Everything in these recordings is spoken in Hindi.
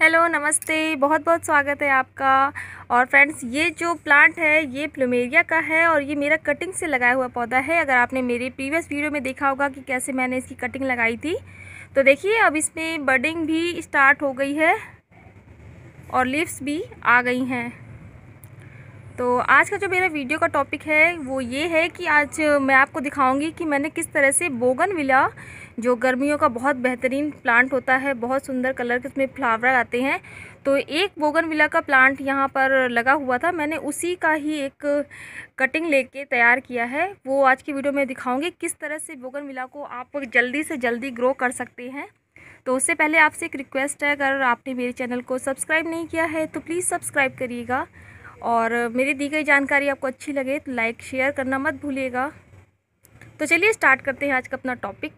हेलो, नमस्ते। बहुत बहुत स्वागत है आपका। और फ्रेंड्स, ये जो प्लांट है, ये प्लूमेरिया का है और ये मेरा कटिंग से लगाया हुआ पौधा है। अगर आपने मेरे प्रीवियस वीडियो में देखा होगा कि कैसे मैंने इसकी कटिंग लगाई थी तो देखिए, अब इसमें बडिंग भी स्टार्ट हो गई है और लीव्स भी आ गई हैं। तो आज का जो मेरा वीडियो का टॉपिक है, वो ये है कि आज मैं आपको दिखाऊँगी कि मैंने किस तरह से बोगन विला जो गर्मियों का बहुत बेहतरीन प्लांट होता है, बहुत सुंदर कलर के उसमें फ्लावर आते हैं। तो एक बोगन विला का प्लांट यहाँ पर लगा हुआ था, मैंने उसी का ही एक कटिंग लेके तैयार किया है। वो आज की वीडियो में दिखाऊँगी किस तरह से बोगन विला को आप जल्दी से जल्दी ग्रो कर सकते हैं। तो उससे पहले आपसे एक रिक्वेस्ट है, अगर आपने मेरे चैनल को सब्सक्राइब नहीं किया है तो प्लीज़ सब्सक्राइब करिएगा। और मेरी दी गई जानकारी आपको अच्छी लगे तो लाइक शेयर करना मत भूलिएगा। तो चलिए स्टार्ट करते हैं आज का अपना टॉपिक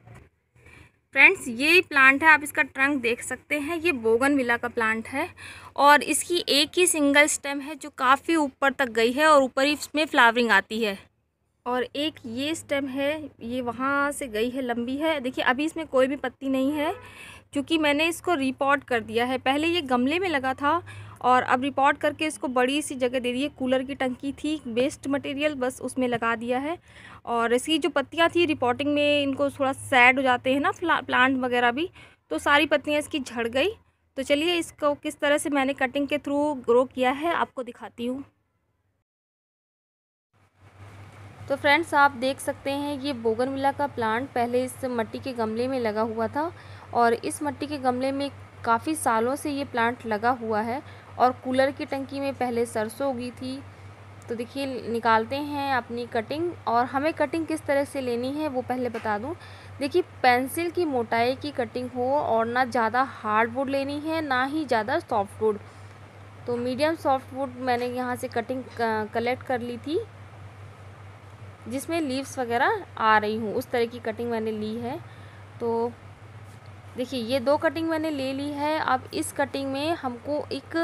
फ्रेंड्स ये प्लांट है, आप इसका ट्रंक देख सकते हैं। ये बोगन विला का प्लांट है और इसकी एक ही सिंगल स्टेम है जो काफ़ी ऊपर तक गई है और ऊपर ही इसमें फ्लावरिंग आती है। और एक ये स्टेम है, ये वहाँ से गई है, लंबी है। देखिए, अभी इसमें कोई भी पत्ती नहीं है, क्योंकि मैंने इसको रिपोर्ट कर दिया है। पहले ये गमले में लगा था और अब रिपोर्ट करके इसको बड़ी सी जगह दे दी है कूलर की टंकी थी वेस्ट मटेरियल बस उसमें लगा दिया है। और इसकी जो पत्तियाँ थी रिपोर्टिंग में इनको थोड़ा सैड हो जाते हैं ना प्लांट वगैरह भी तो सारी पत्तियाँ इसकी झड़ गई। तो चलिए इसको किस तरह से मैंने कटिंग के थ्रू ग्रो किया है, आपको दिखाती हूँ। तो फ्रेंड्स आप देख सकते हैं, ये बोगनविला का प्लांट पहले इस मट्टी के गमले में लगा हुआ था। और इस मट्टी के गमले में काफ़ी सालों से ये प्लांट लगा हुआ है। और कूलर की टंकी में पहले सरसों उगी थी। तो देखिए, निकालते हैं अपनी कटिंग और हमें कटिंग किस तरह से लेनी है वो पहले बता दूँ। देखिए, पेंसिल की मोटाई की कटिंग हो और ना ज़्यादा हार्ड वुड लेनी है, ना ही ज़्यादा सॉफ्ट वुड। तो मीडियम सॉफ्ट वुड मैंने यहाँ से कटिंग कलेक्ट कर ली थी, जिसमें लीव्स वगैरह आ रही हूँ। उस तरह की कटिंग मैंने ली है। तो देखिए, ये दो कटिंग मैंने ले ली है। अब इस कटिंग में हमको एक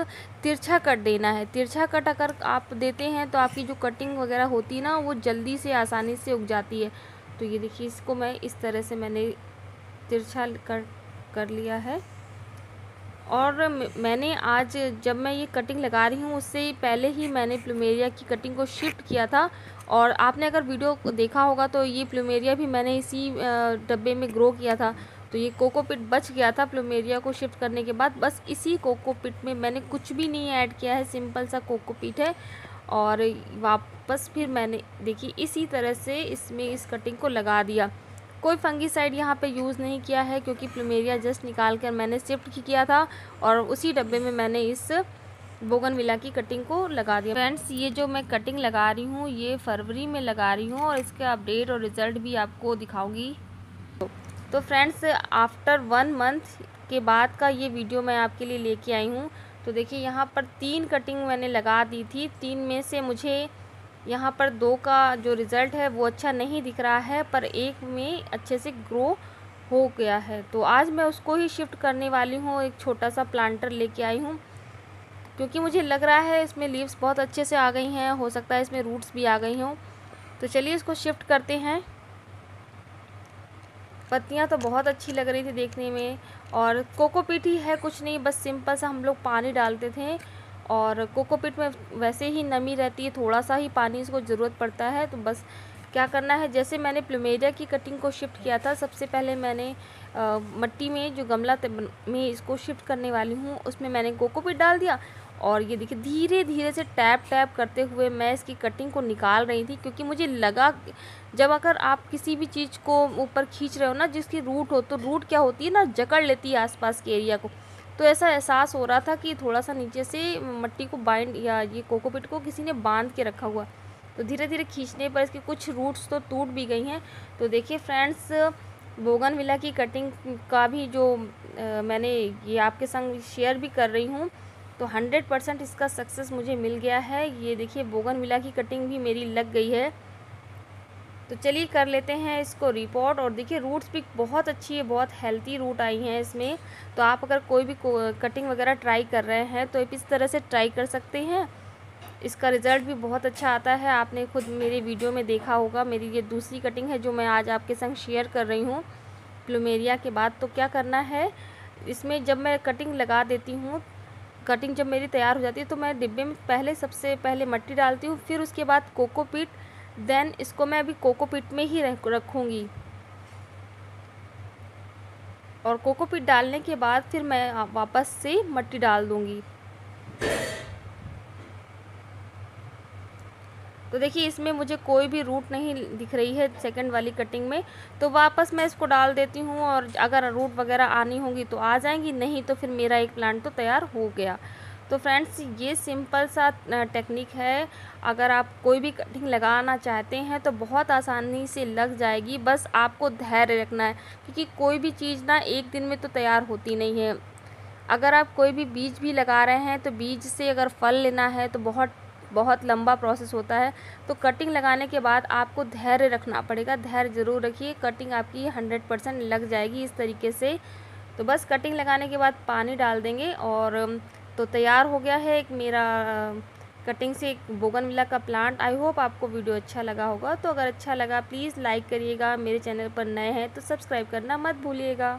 तिरछा कट देना है। तिरछा कट अगर आप देते हैं तो आपकी जो कटिंग वगैरह होती ना, वो जल्दी से, आसानी से उग जाती है। तो ये देखिए, इसको मैं इस तरह से मैंने तिरछा कर कर लिया है। और मैंने आज जब मैं ये कटिंग लगा रही हूँ, उससे पहले ही मैंने प्लूमेरिया की कटिंग को शिफ्ट किया था। और आपने अगर वीडियो देखा होगा तो ये प्लूमेरिया भी मैंने इसी डब्बे में ग्रो किया था। तो ये कोकोपिट बच गया था प्लूमेरिया को शिफ्ट करने के बाद। बस इसी कोकोपिट में मैंने कुछ भी नहीं ऐड किया है, सिंपल सा कोकोपिट है। और वापस फिर मैंने, देखिए, इसी तरह से इसमें इस कटिंग को लगा दिया। कोई फंगी साइड यहाँ पे यूज़ नहीं किया है क्योंकि प्लूमेरिया जस्ट निकाल कर मैंने शिफ्ट किया था और उसी डब्बे में मैंने इस बोगन विला की कटिंग को लगा दिया। फ्रेंड्स ये जो मैं कटिंग लगा रही हूँ, ये फरवरी में लगा रही हूँ और इसका अपडेट और रिज़ल्ट भी आपको दिखाऊँगी। तो फ्रेंड्स आफ्टर वन मंथ के बाद का ये वीडियो मैं आपके लिए लेके आई हूँ। तो देखिए, यहाँ पर तीन कटिंग मैंने लगा दी थी। तीन में से मुझे यहाँ पर दो का जो रिज़ल्ट है, वो अच्छा नहीं दिख रहा है, पर एक में अच्छे से ग्रो हो गया है। तो आज मैं उसको ही शिफ्ट करने वाली हूँ, एक छोटा सा प्लांटर लेके आई हूँ। क्योंकि मुझे लग रहा है इसमें लीव्स बहुत अच्छे से आ गई हैं, हो सकता है इसमें रूट्स भी आ गई हों। तो चलिए इसको शिफ्ट करते हैं। पत्तियाँ तो बहुत अच्छी लग रही थी देखने में और कोकोपीट ही है कुछ नहीं बस सिंपल सा हम लोग पानी डालते थे और कोकोपीट में वैसे ही नमी रहती है थोड़ा सा ही पानी इसको ज़रूरत पड़ता है तो बस क्या करना है जैसे मैंने प्लूमेरिया की कटिंग को शिफ्ट किया था सबसे पहले मैंने आ, मट्टी में जो गमला में इसको शिफ्ट करने वाली हूँ उसमें मैंने कोकोपीट डाल दिया और ये देखिए धीरे धीरे से टैप टैप करते हुए मैं इसकी कटिंग को निकाल रही थी क्योंकि मुझे लगा जब अगर आप किसी भी चीज़ को ऊपर खींच रहे हो ना जिसकी रूट हो तो रूट क्या होती है ना जकड़ लेती है आसपास के एरिया को। तो ऐसा एहसास हो रहा था कि थोड़ा सा नीचे से मट्टी को बाइंड या ये कोकोपिट को किसी ने बाँध के रखा हुआ। तो धीरे धीरे खींचने पर इसकी कुछ रूट्स तो टूट भी गई हैं। तो देखिए फ्रेंड्स बोगन विला की कटिंग का भी जो आ, मैंने ये आपके संग शेयर भी कर रही हूँ तो हंड्रेड परसेंट इसका सक्सेस मुझे मिल गया है। ये देखिए बोगन मिला की कटिंग भी मेरी लग गई है। तो चलिए कर लेते हैं इसको रिपोर्ट और देखिए रूट्स भी बहुत अच्छी है बहुत हेल्थी रूट आई हैं इसमें। तो आप अगर कोई भी को, कटिंग वगैरह ट्राई कर रहे हैं तो इस तरह से ट्राई कर सकते हैं। इसका रिज़ल्ट भी बहुत अच्छा आता है। आपने खुद मेरे वीडियो में देखा होगा मेरी ये दूसरी कटिंग है जो मैं आज आपके संग शेयर कर रही हूँ। प्लूमेरिया के बाद तो क्या करना है? इसमें जब मैं कटिंग लगा देती हूँ कटिंग जब मेरी तैयार हो जाती है तो मैं डिब्बे में पहले सबसे पहले मट्टी डालती हूँ फिर उसके बाद कोकोपीट देन इसको मैं अभी कोकोपीट में ही रखूँगी। और कोकोपीट डालने के बाद फिर मैं वापस से मट्टी डाल दूँगी। तो देखिए, इसमें मुझे कोई भी रूट नहीं दिख रही है सेकंड वाली कटिंग में। तो वापस मैं इसको डाल देती हूँ और अगर रूट वगैरह आनी होगी तो आ जाएँगी, नहीं तो फिर मेरा एक प्लांट तो तैयार हो गया। तो फ्रेंड्स, ये सिंपल सा टेक्निक है। अगर आप कोई भी कटिंग लगाना चाहते हैं तो बहुत आसानी से लग जाएगी। बस आपको धैर्य रखना है, क्योंकि कोई भी चीज़ ना एक दिन में तो तैयार होती नहीं है। अगर आप कोई भी बीज भी लगा रहे हैं तो बीज से अगर फल लेना है तो बहुत बहुत लंबा प्रोसेस होता है। तो कटिंग लगाने के बाद आपको धैर्य रखना पड़ेगा। धैर्य ज़रूर रखिए। कटिंग आपकी हंड्रेड परसेंट लग जाएगी इस तरीके से। तो बस कटिंग लगाने के बाद पानी डाल देंगे और तो तैयार हो गया है एक मेरा कटिंग से एक बोगनविला का प्लांट आई होप आपको वीडियो अच्छा लगा होगा। तो अगर अच्छा लगा प्लीज़ लाइक करिएगा। मेरे चैनल पर नए हैं तो सब्सक्राइब करना मत भूलिएगा।